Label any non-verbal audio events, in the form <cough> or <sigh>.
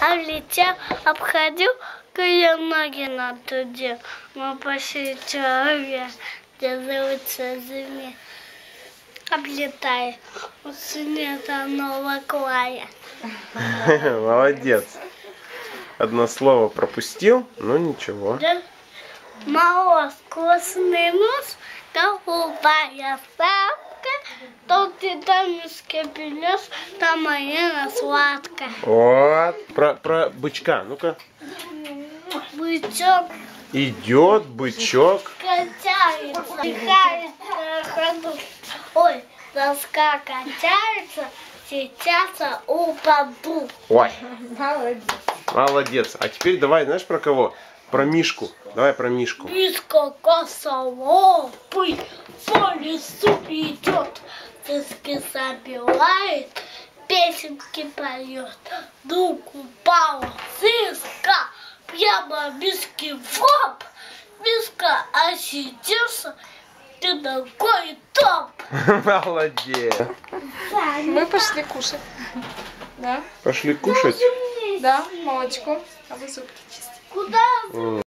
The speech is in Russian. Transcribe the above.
а влетел, обходил, я ноги на туде. Мы пошли человек, где зовутся зиме. Облетай, у свинета нового клая. <laughs> Молодец. Одно слово пропустил, но ничего. Да? Мороз, красный нос, голубая сапка, тот ты там скопилешь, там моя сладкая. Вот. Про, про бычка. Ну-ка. Бычок Идет бычок. качается, качается. Ой, доска качается, сейчас упаду. Ой, Молодец. молодец. А теперь давай, знаешь про кого? Про Мишку. Давай про Мишку. Мишка косолапый по лесу идет, диски забивает, песенки поет. Вдруг упала сыска, прямо Мишки в лоб. Мишка осиделся, ты такой топ. <laughs> Молодец. Мы пошли кушать. Да? Пошли кушать. Да, молочко. А вы зубки чистите. Куда